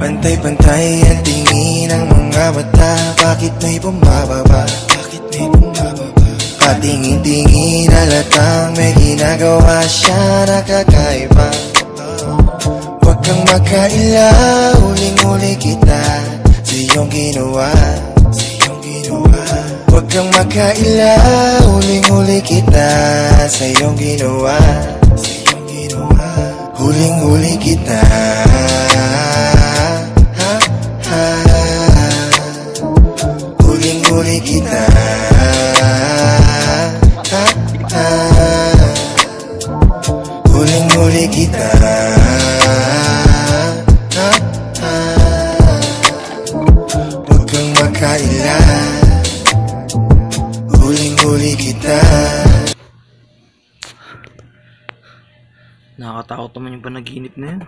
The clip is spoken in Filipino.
Pantay-pantay ang tingin ng mga mata Bakit may bumababa? Bakit may bumababa? Patingin-tingin halatang may ginagawa siya nakakaiba. Huwag kang makaila, huling-huli kita. Sa iyong ginawa. Sa iyong ginawa. Huwag kang makaila, huling-huli kita. Sa iyong ginawa. Huling-huli kita. Huling-huli kita makaila Huling-huli kita Nakakatakot naman yung panaginip na yun.